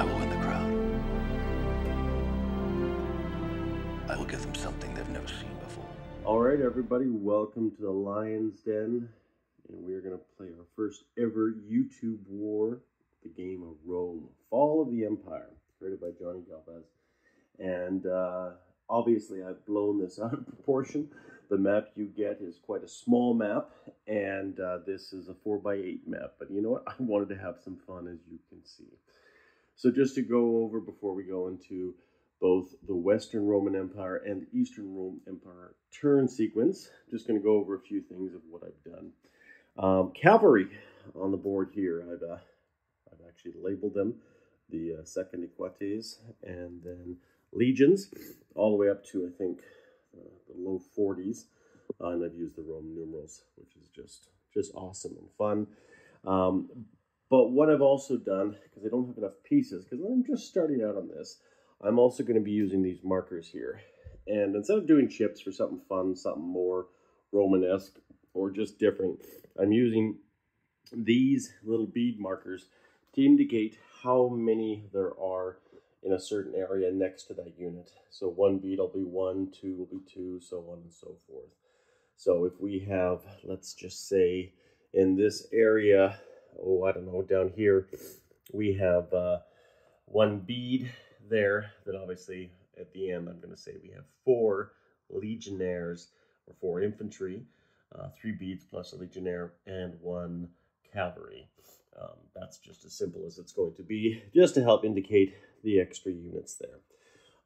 I will win the crown. I will give them something they've never seen before. All right, everybody, welcome to the Lion's Den, and we're going to play our first ever YouTube war, the game of Rome, Fall of the Empire, created by Johnny Galvez. And uh, obviously, I've blown this out of proportion. The map you get is quite a small map, and uh, this is a 4x8 map. But you know what? I wanted to have some fun, as you can see. So, just to go over before we go into both the Western Roman Empire and the Eastern Roman Empire turn sequence. Just going to go over a few things of what I've done. Um, cavalry on the board here. I've uh, I've actually labeled them the uh, second equites and then legions, all the way up to I think uh, the low 40s. Uh, and I've used the Roman numerals, which is just just awesome and fun. Um, but what I've also done, because I don't have enough pieces, because I'm just starting out on this, I'm also going to be using these markers here. And instead of doing chips for something fun, something more Romanesque or just different, I'm using these little bead markers to indicate how many there are in a certain area next to that unit. So one bead will be one, two will be two, so on and so forth. So if we have, let's just say in this area, oh, I don't know, down here, we have uh, one bead there, then obviously at the end I'm going to say we have four legionnaires or four infantry, uh, three beads plus a legionnaire, and one cavalry. Um, that's just as simple as it's going to be, just to help indicate the extra units there.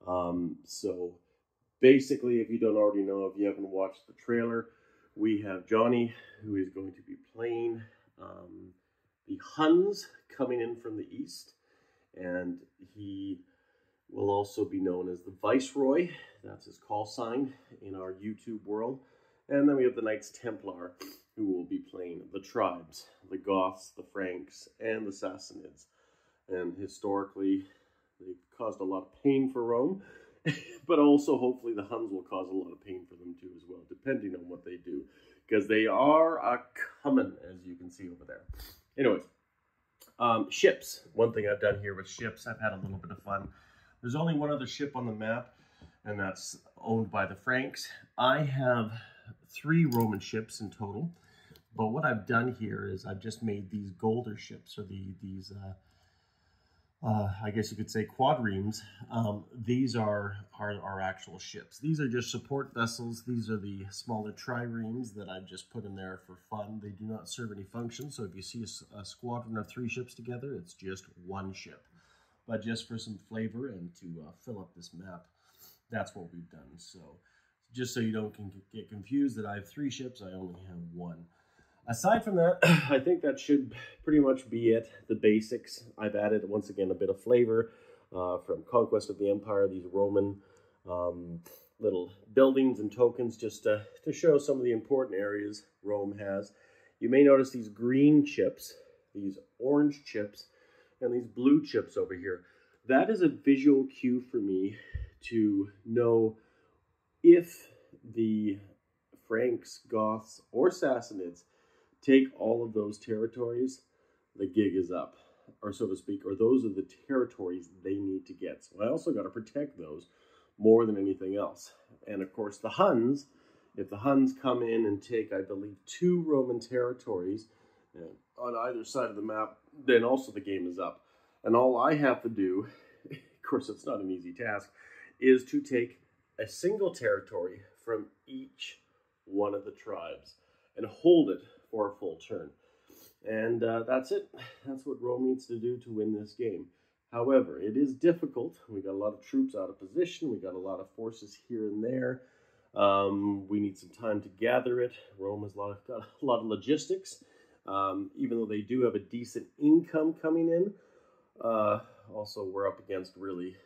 Um, so basically, if you don't already know, if you haven't watched the trailer, we have Johnny who is going to be playing um, the Huns coming in from the east, and he will also be known as the Viceroy. That's his call sign in our YouTube world. And then we have the Knights Templar, who will be playing the tribes, the Goths, the Franks, and the Sassanids. And historically, they've caused a lot of pain for Rome, but also hopefully the Huns will cause a lot of pain for them too as well, depending on what they do, because they are a coming, as you can see over there. Anyways, um, ships. One thing I've done here with ships, I've had a little bit of fun. There's only one other ship on the map, and that's owned by the Franks. I have three Roman ships in total, but what I've done here is I've just made these golder ships, or the these, uh, uh, I guess you could say quadrimes. Um, these are, are our actual ships. These are just support vessels. These are the smaller triremes that I've just put in there for fun. They do not serve any function, so if you see a, a squadron of three ships together, it's just one ship but just for some flavor and to uh, fill up this map, that's what we've done. So just so you don't get confused that I have three ships, I only have one. Aside from that, I think that should pretty much be it, the basics. I've added, once again, a bit of flavor uh, from Conquest of the Empire, these Roman um, little buildings and tokens just to, to show some of the important areas Rome has. You may notice these green chips, these orange chips, and these blue chips over here. That is a visual cue for me to know if the Franks, Goths, or Sassanids take all of those territories, the gig is up, or so to speak, or those are the territories they need to get. So I also got to protect those more than anything else. And of course, the Huns, if the Huns come in and take, I believe, two Roman territories uh, on either side of the map, then also the game is up. And all I have to do, of course, it's not an easy task, is to take a single territory from each one of the tribes and hold it for a full turn. And uh, that's it. That's what Rome needs to do to win this game. However, it is difficult. We got a lot of troops out of position. We got a lot of forces here and there. Um, we need some time to gather it. Rome has a lot of, got a lot of logistics. Um, even though they do have a decent income coming in, uh, also, we're up against really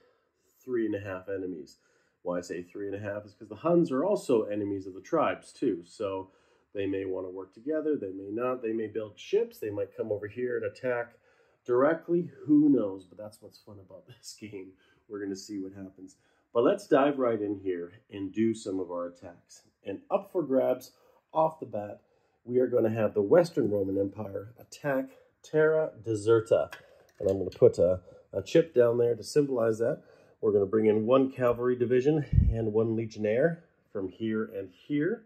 three and a half enemies. Why I say three and a half is because the Huns are also enemies of the tribes too. So they may want to work together, they may not. They may build ships, they might come over here and attack directly. Who knows? But that's what's fun about this game. We're going to see what happens. But let's dive right in here and do some of our attacks. And up for grabs off the bat, we are going to have the Western Roman Empire attack Terra Deserta. And I'm going to put a a chip down there to symbolize that. We're going to bring in one cavalry division and one legionnaire from here and here.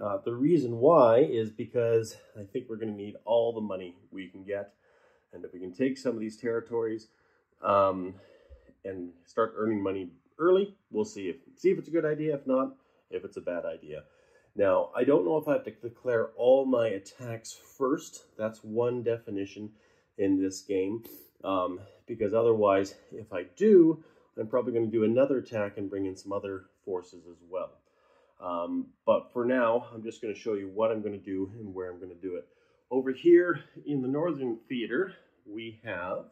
Uh, the reason why is because I think we're going to need all the money we can get. And if we can take some of these territories um, and start earning money early, we'll see if, see if it's a good idea. If not, if it's a bad idea. Now, I don't know if I have to declare all my attacks first. That's one definition in this game. Um, because otherwise, if I do, I'm probably going to do another attack and bring in some other forces as well. Um, but for now, I'm just going to show you what I'm going to do and where I'm going to do it. Over here in the Northern Theater, we have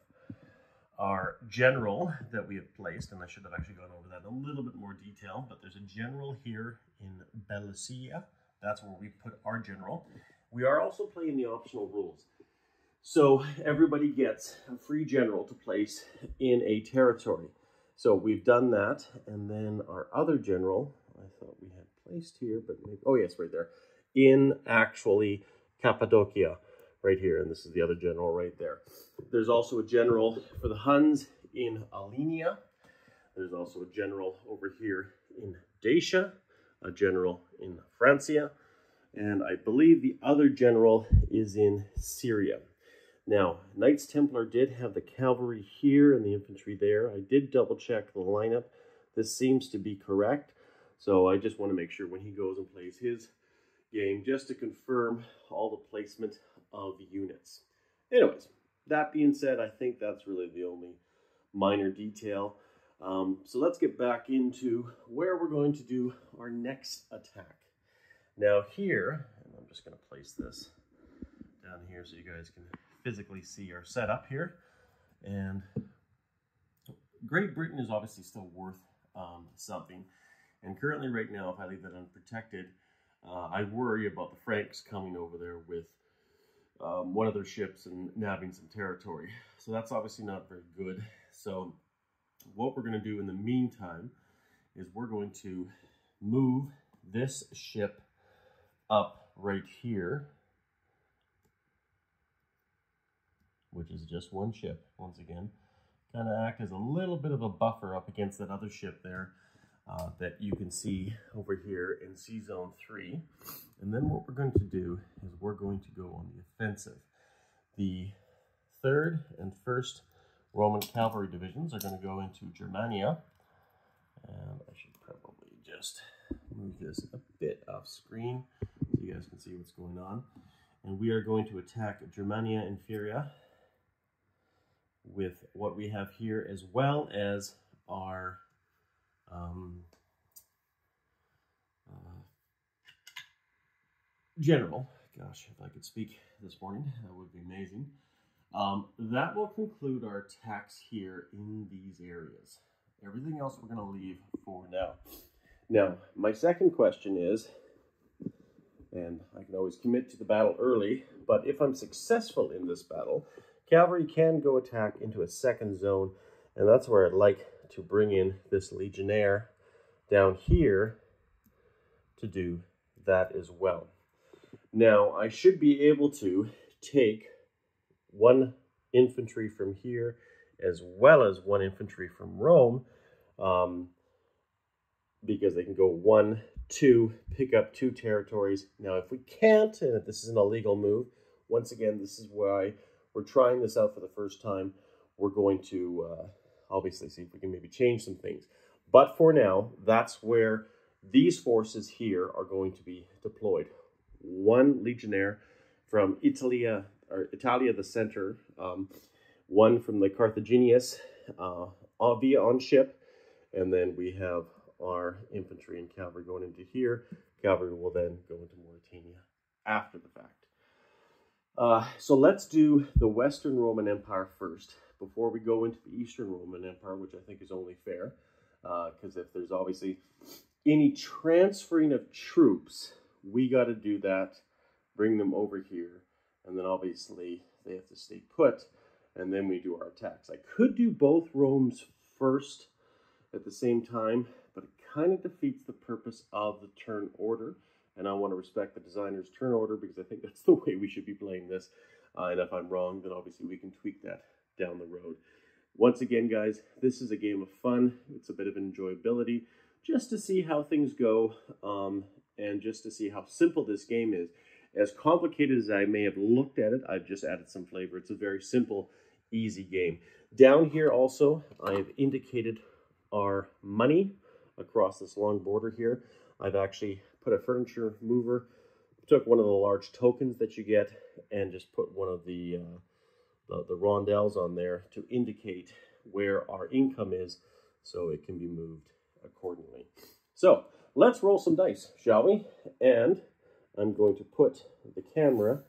our general that we have placed, and I should have actually gone over that in a little bit more detail, but there's a general here in Bellucia. That's where we put our general. We are also playing the optional rules. So everybody gets a free general to place in a territory. So we've done that, and then our other general, I thought we had placed here, but maybe, oh yes, right there, in actually Cappadocia, right here, and this is the other general right there. There's also a general for the Huns in Alenia. There's also a general over here in Dacia, a general in Francia, and I believe the other general is in Syria. Now, Knights Templar did have the cavalry here and the infantry there. I did double check the lineup. This seems to be correct. So I just want to make sure when he goes and plays his game, just to confirm all the placement of units. Anyways, that being said, I think that's really the only minor detail. Um, so let's get back into where we're going to do our next attack. Now here, and I'm just going to place this down here so you guys can physically see our setup here. And Great Britain is obviously still worth um, something. And currently, right now, if I leave that unprotected, uh, I worry about the Franks coming over there with um, one of their ships and nabbing some territory. So that's obviously not very good. So what we're going to do in the meantime is we're going to move this ship up right here, which is just one ship, once again, kind of act as a little bit of a buffer up against that other ship there uh, that you can see over here in Sea Zone 3. And then what we're going to do is we're going to go on the offensive. The 3rd and 1st Roman cavalry divisions are going to go into Germania. And I should probably just move this a bit off screen so you guys can see what's going on. And we are going to attack Germania Inferior with what we have here as well as our um, uh, general. Gosh, if I could speak this morning, that would be amazing. Um, that will conclude our attacks here in these areas. Everything else we're going to leave for now. Now, my second question is, and I can always commit to the battle early, but if I'm successful in this battle, cavalry can go attack into a second zone, and that's where I'd like to bring in this Legionnaire down here to do that as well. Now, I should be able to take one infantry from here as well as one infantry from Rome um, because they can go one, two, pick up two territories. Now, if we can't, and if this is an illegal move, once again, this is why we're trying this out for the first time. We're going to uh, obviously see if we can maybe change some things. But for now, that's where these forces here are going to be deployed. One legionnaire from Italia, or Italia, the center, um, one from the Carthaginius uh, via on ship, and then we have our infantry and cavalry going into here. Cavalry will then go into Mauritania after the fact. Uh, so let's do the Western Roman Empire first before we go into the Eastern Roman Empire, which I think is only fair, because uh, if there's obviously any transferring of troops, we got to do that, bring them over here, and then obviously they have to stay put, and then we do our attacks. I could do both Romes first at the same time, but it kind of defeats the purpose of the turn order, and I want to respect the designer's turn order because I think that's the way we should be playing this. Uh, and if I'm wrong, then obviously we can tweak that down the road. Once again, guys, this is a game of fun. It's a bit of enjoyability just to see how things go um, and just to see how simple this game is. As complicated as I may have looked at it, I've just added some flavor. It's a very simple, easy game. Down here also, I have indicated our money across this long border here. I've actually put a furniture mover, took one of the large tokens that you get, and just put one of the, uh, the, the rondelles on there to indicate where our income is so it can be moved accordingly. So let's roll some dice, shall we? And I'm going to put the camera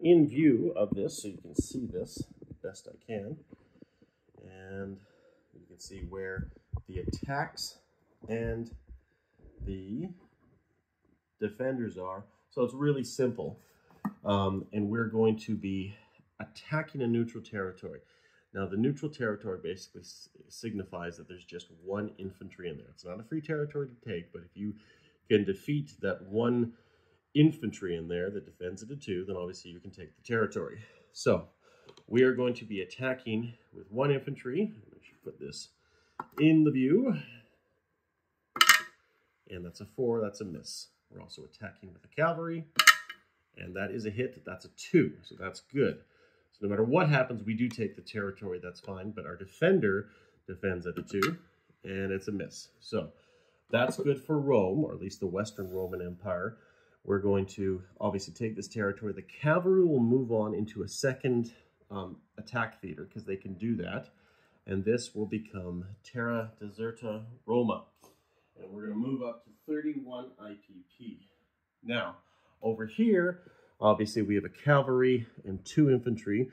in view of this so you can see this best I can. And you can see where the attacks and the defenders are. So it's really simple. Um, and we're going to be attacking a neutral territory. Now, the neutral territory basically signifies that there's just one infantry in there. It's not a free territory to take, but if you can defeat that one infantry in there that defends it a two, then obviously you can take the territory. So, we are going to be attacking with one infantry. I should put this in the view. And that's a four, that's a miss. We're also attacking with the cavalry. And that is a hit, that's a two, so that's good. So no matter what happens, we do take the territory, that's fine, but our defender defends at a two, and it's a miss. So that's good for Rome, or at least the Western Roman Empire. We're going to obviously take this territory. The cavalry will move on into a second um, attack theater because they can do that. And this will become Terra Deserta Roma. And we're going to move up to 31 IPP. Now, over here, obviously we have a cavalry and two infantry.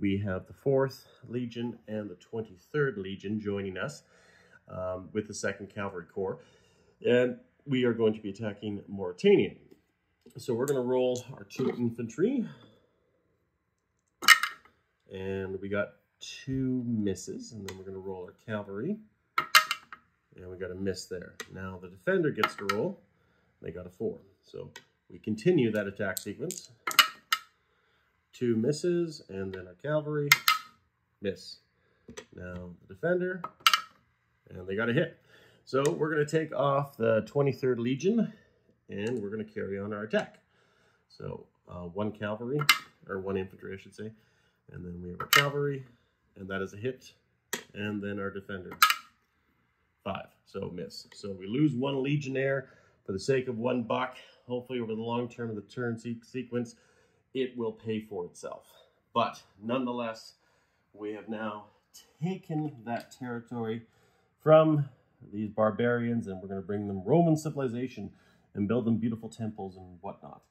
We have the 4th Legion and the 23rd Legion joining us um, with the 2nd Cavalry Corps. And we are going to be attacking Mauritania. So we're going to roll our two infantry. And we got two misses. And then we're going to roll our cavalry. And we got a miss there. Now the defender gets to roll. They got a four. So we continue that attack sequence. Two misses, and then our cavalry, miss. Now the defender, and they got a hit. So we're going to take off the 23rd Legion, and we're going to carry on our attack. So uh, one cavalry, or one infantry, I should say. And then we have our cavalry, and that is a hit. And then our defender, five, so miss. So we lose one legionnaire for the sake of one buck. Hopefully over the long term of the turn sequence, it will pay for itself. But nonetheless, we have now taken that territory from these barbarians and we're going to bring them Roman civilization and build them beautiful temples and whatnot.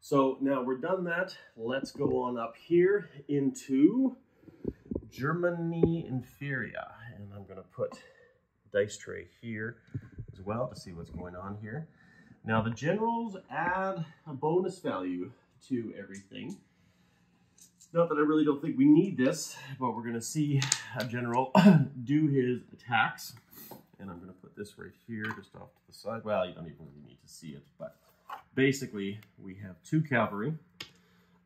So now we're done that. Let's go on up here into Germania Inferior. And I'm going to put dice tray here as well to see what's going on here. Now the generals add a bonus value to everything. Not that I really don't think we need this, but we're going to see a general do his attacks. And I'm going to put this right here, just off to the side. Well, you don't even really need to see it, but basically we have two cavalry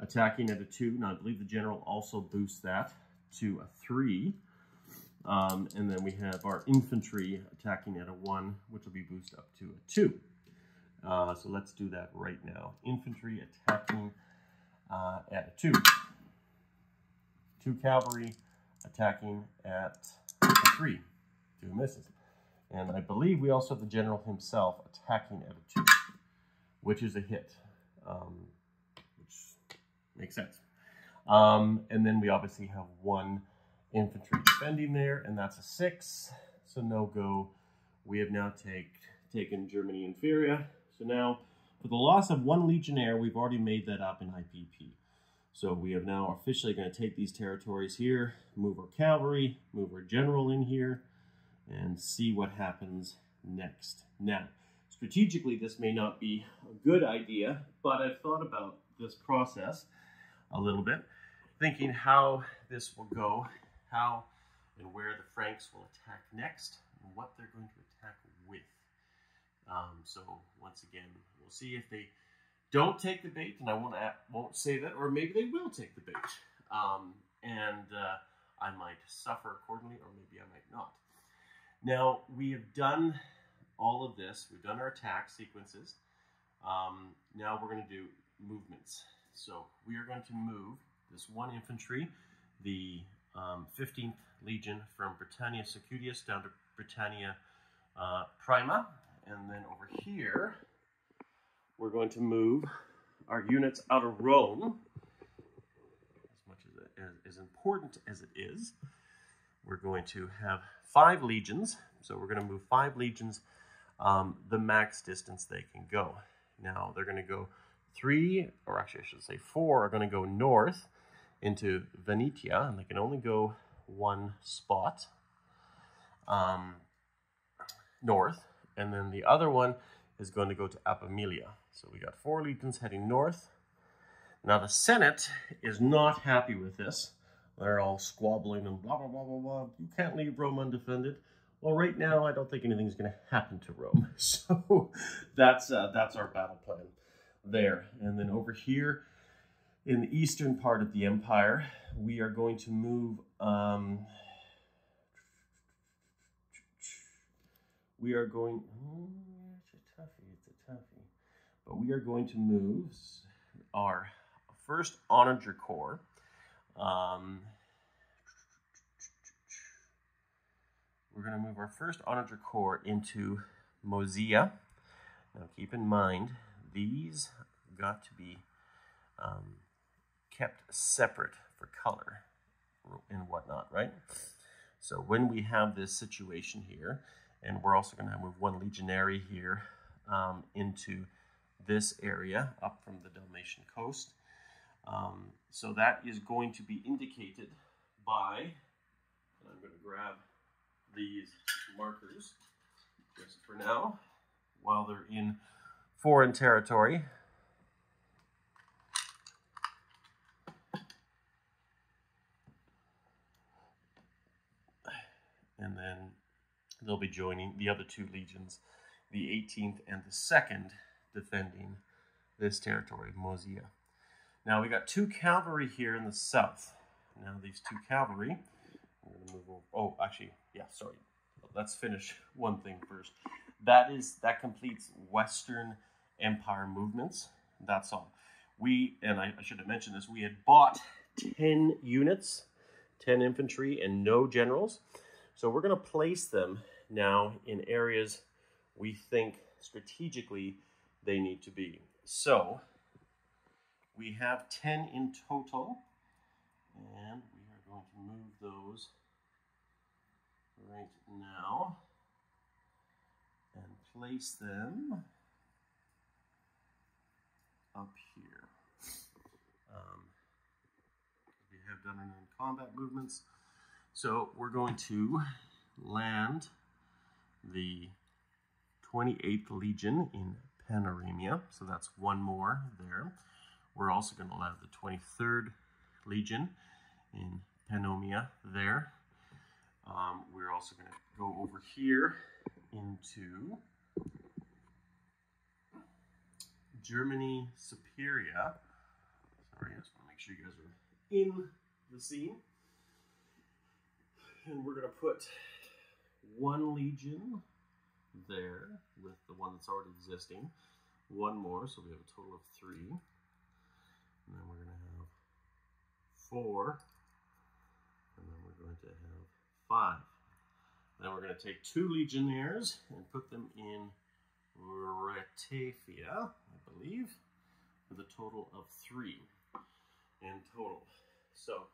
attacking at a two. Now I believe the general also boosts that to a three. Um, and then we have our infantry attacking at a one, which will be boosted up to a two. Uh, so let's do that right now. Infantry attacking uh, at two. Two cavalry attacking at three. Two misses. And I believe we also have the general himself attacking at a two, which is a hit, um, which makes sense. Um, and then we obviously have one infantry defending there, and that's a six. So no go. We have now take, taken Germany Inferior. So now, for the loss of one legionnaire, we've already made that up in IPP. So we are now officially going to take these territories here, move our cavalry, move our general in here, and see what happens next. Now, strategically, this may not be a good idea, but I've thought about this process a little bit, thinking how this will go, how and where the Franks will attack next, and what they're going to. Um, so once again, we'll see if they don't take the bait, and I won't won't say that, or maybe they will take the bait. Um, and uh, I might suffer accordingly, or maybe I might not. Now, we have done all of this. We've done our attack sequences. Um, now we're going to do movements. So we are going to move this one infantry, the um, 15th Legion from Britannia Secutius down to Britannia uh, Prima. And then over here, we're going to move our units out of Rome, as much as, it, as, as important as it is. We're going to have five legions. So we're going to move five legions um, the max distance they can go. Now they're going to go three, or actually I should say four, are going to go north into Venetia, and they can only go one spot um, north, and then the other one is going to go to Apamelia. So we got four legions heading north. Now the Senate is not happy with this. They're all squabbling and blah, blah, blah, blah, blah. You can't leave Rome undefended. Well, right now, I don't think anything's going to happen to Rome. So that's, uh, that's our battle plan there. And then over here in the eastern part of the empire, we are going to move. Um, we are going. Oh, it's a toughie. It's a toughie. But we are going to move our first onager corps. Um, we're going to move our first onager corps into Moesia. Now keep in mind, these got to be um, kept separate for color and whatnot, right? So when we have this situation here, and we're also going to move one legionary here um, into this area up from the Dalmatian coast. Um, so that is going to be indicated by, I'm going to grab these markers just for now while they're in foreign territory. And then they'll be joining the other two legions, the 18th and the 2nd, defending this territory, Moesia. Now we got two cavalry here in the south. Now these two cavalry, I'm going to move over. Oh, actually, yeah, sorry. Let's finish one thing first. That is that completes Western Empire movements. That's all. We and I, I should have mentioned this. We had bought ten units, ten infantry, and no generals. So we're going to place them now in areas we think strategically they need to be. So we have 10 in total, and we are going to move those right now and place them up here. Um, we have done our combat movements. So we're going to land the 28th Legion in Pannonia. So that's one more there. We're also going to land the 23rd Legion in Pannonia there. Um, we're also going to go over here into Germany Superior. Sorry, I just want to make sure you guys are in the scene. And we're going to put one legion there with the one that's already existing. One more, so we have a total of three. And then we're going to have four. And then we're going to have five. Then we're going to take two legionnaires and put them in Retafia, I believe, with a total of three in total. So,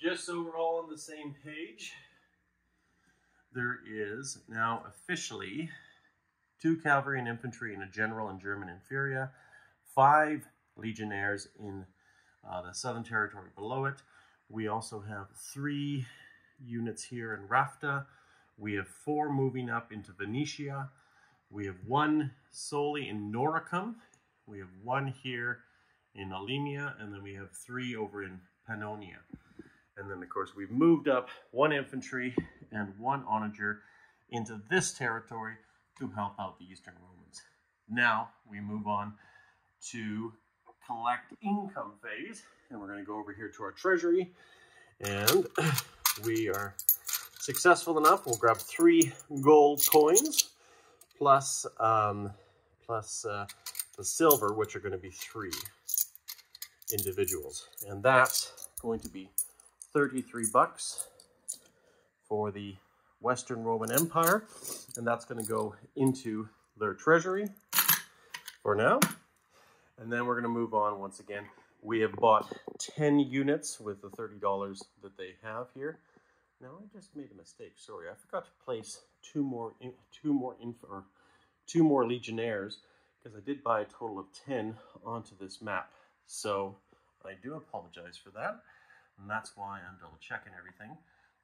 just so we're all on the same page, there is now officially two cavalry and infantry and a general in German Inferior, five legionnaires in uh, the southern territory below it. We also have three units here in Rafta. We have four moving up into Venetia. We have one solely in Noricum. We have one here in Alemia, and then we have three over in Pannonia. And then, of course, we've moved up one infantry and one onager into this territory to help out the Eastern Romans. Now we move on to collect income phase, and we're going to go over here to our treasury, And we are successful enough. We'll grab three gold coins plus, um, plus uh, the silver, which are going to be three individuals. And that's going to be 33 bucks for the Western Roman Empire. And that's going to go into their treasury for now. And then we're going to move on once again. We have bought 10 units with the $30 that they have here. Now I just made a mistake. Sorry, I forgot to place two more, two more, inf or two more legionnaires because I did buy a total of 10 onto this map. So I do apologize for that. And that's why I'm double checking everything.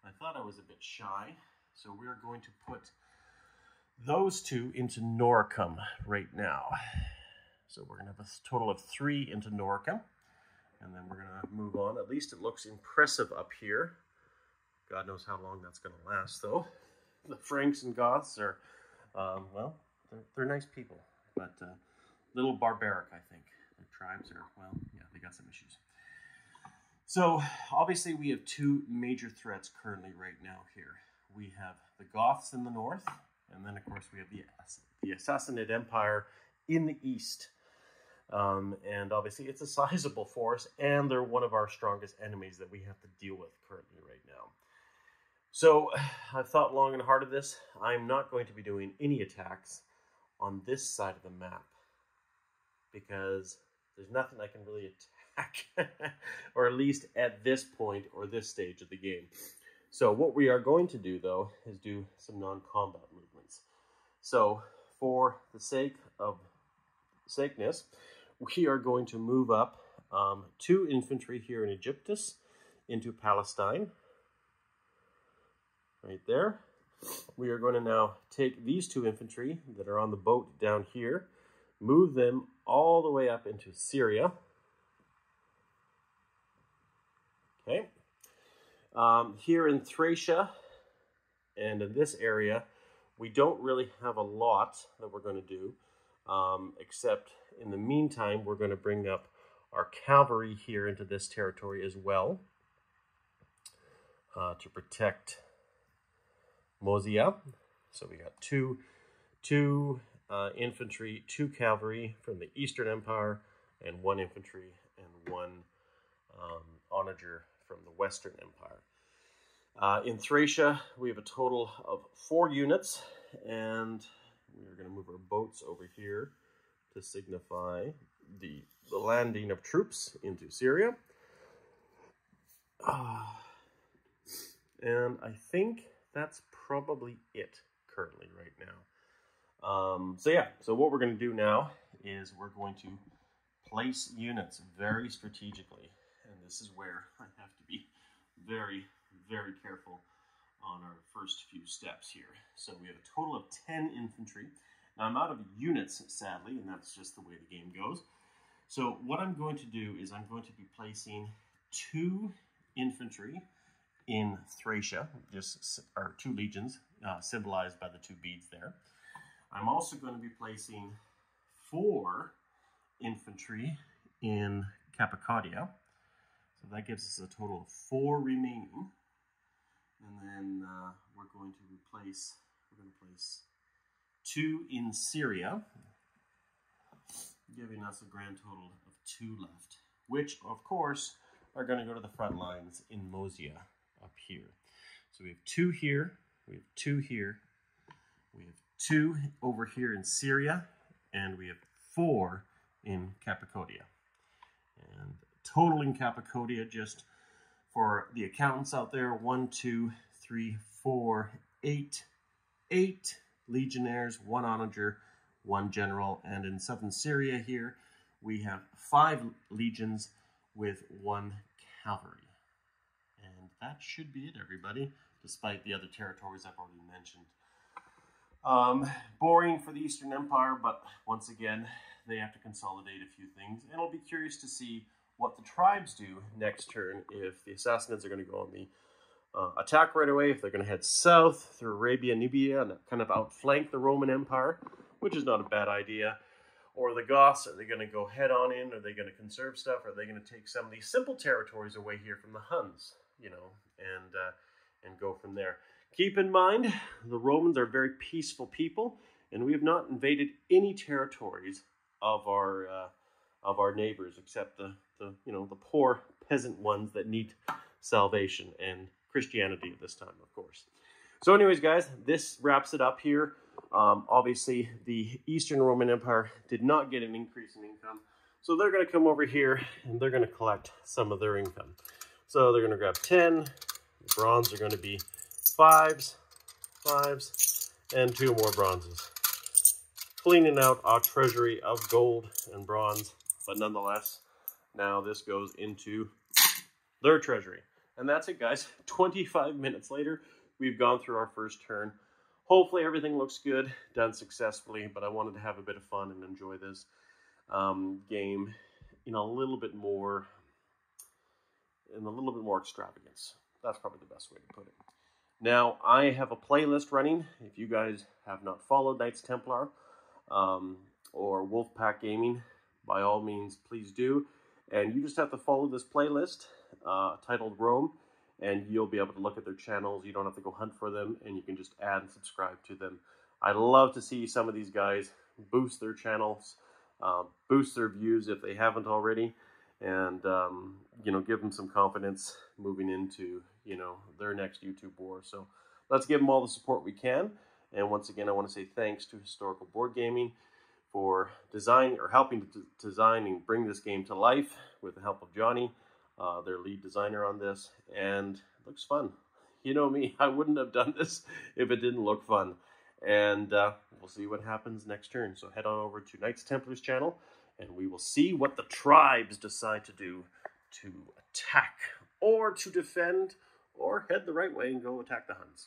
I thought I was a bit shy. So we're going to put those two into Noricum right now. So we're going to have a total of three into Noricum. And then we're going to move on. At least it looks impressive up here. God knows how long that's going to last, though. The Franks and Goths are, um, well, they're, they're, nice people, but a uh, little barbaric, I think. The tribes are, well, yeah, they got some issues. So, obviously, we have two major threats currently right now here. We have the Goths in the north, and then, of course, we have the, the Sassanid Empire in the east. Um, and obviously, it's a sizable force, and they're one of our strongest enemies that we have to deal with currently right now. So, I've thought long and hard of this. I'm not going to be doing any attacks on this side of the map because there's nothing I can really attack, or at least at this point or this stage of the game. So, what we are going to do though is do some non combat movements. So, for the sake of sakeness, we are going to move up um, two infantry here in Egyptus into Palestine. Right there. We are going to now take these two infantry that are on the boat down here, move them all the way up into Syria. Okay. Um, here in Thracia and in this area, we don't really have a lot that we're going to do, um, except in the meantime, we're going to bring up our cavalry here into this territory as well uh, to protect Moesia. So we got two, two uh, infantry, two cavalry from the Eastern Empire, and one infantry and one um, onager from the Western Empire. Uh, in Thracia, we have a total of four units, and we're going to move our boats over here to signify the, the landing of troops into Syria. Uh, and I think that's probably it currently right now. Um, so yeah, so what we're going to do now is we're going to place units very strategically. This is where I have to be very, very careful on our first few steps here. So we have a total of 10 infantry. Now I'm out of units, sadly, and that's just the way the game goes. So what I'm going to do is I'm going to be placing two infantry in Thracia, just or two legions, uh, symbolized by the two beads there. I'm also going to be placing four infantry in Cappadocia. So that gives us a total of four remaining. And then uh, we're going to replace, we're going to place two in Syria, giving us a grand total of two left, which of course are going to go to the front lines in Moesia up here. So we have two here, we have two here, we have two over here in Syria, and we have four in Cappadocia. And total in Cappadocia, just for the accountants out there, one, two, three, four, eight, eight legionnaires, one onager, one general, and in southern Syria here, we have five legions with one cavalry. And that should be it, everybody, despite the other territories I've already mentioned. Um, boring for the Eastern Empire, but once again, they have to consolidate a few things, and I'll be curious to see what the tribes do next turn if the Sassanids are going to go on the uh, attack right away, if they're going to head south through Arabia, Nubia, and kind of outflank the Roman Empire, which is not a bad idea. Or the Goths, are they going to go head on in? Are they going to conserve stuff? Are they going to take some of these simple territories away here from the Huns? you know, and uh, and go from there. Keep in mind, the Romans are very peaceful people, and we have not invaded any territories of our uh, of our neighbors, except the, the you know the poor peasant ones that need salvation and Christianity at this time, of course. So, anyways, guys, this wraps it up here. Um, obviously, the Eastern Roman Empire did not get an increase in income, so they're going to come over here and they're going to collect some of their income. So they're going to grab 10. The bronze are going to be fives, fives, and two more bronzes. Cleaning out our treasury of gold and bronze, but nonetheless, now this goes into their treasury. And that's it, guys. 25 minutes later, we've gone through our first turn. Hopefully everything looks good, done successfully, but I wanted to have a bit of fun and enjoy this um, game in a little bit more, in a little bit more extravagance. That's probably the best way to put it. Now, I have a playlist running. If you guys have not followed Knights Templar um, or Wolfpack Gaming, by all means, please do. And you just have to follow this playlist uh, titled Rome, and you'll be able to look at their channels. You don't have to go hunt for them, and you can just add and subscribe to them. I'd love to see some of these guys boost their channels, uh, boost their views if they haven't already, and um, you know give them some confidence moving into you know their next YouTube war. So let's give them all the support we can. And once again, I want to say thanks to Historical Board Gaming for designing or helping to design and bring this game to life with the help of Johnny, uh, their lead designer on this, and it looks fun. You know me, I wouldn't have done this if it didn't look fun. And uh, we'll see what happens next turn. So head on over to Knights Templars channel, and we will see what the tribes decide to do to attack or to defend or head the right way and go attack the Huns.